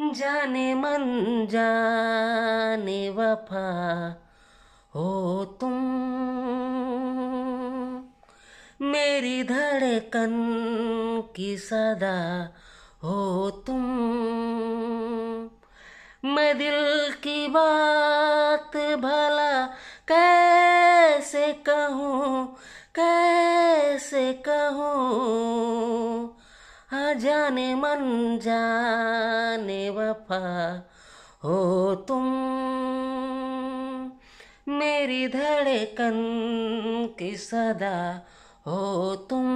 जाने मन जाने वफा हो तुम। मेरी धड़कन की सदा हो तुम। मैं दिल की बात भला कैसे कहूँ कैसे कहूँ? जाने मन जाने वफा हो तुम। मेरी धड़कन की सदा हो तुम।